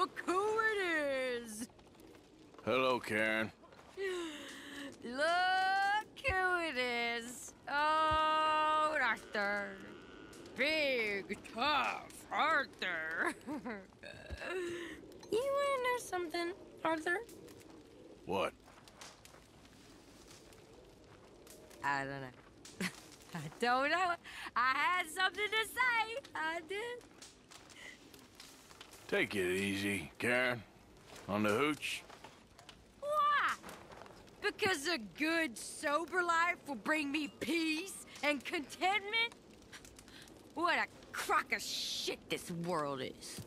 look who it is! Hello, Karen. Look who it is! Oh, Arthur. Big, tough Arthur. you wanna know something, Arthur? What? I don't know. I don't know. I had something to say. I did. Take it easy, Karen. On the hooch? Why? Because a good, sober life will bring me peace and contentment? What a crock of shit this world is.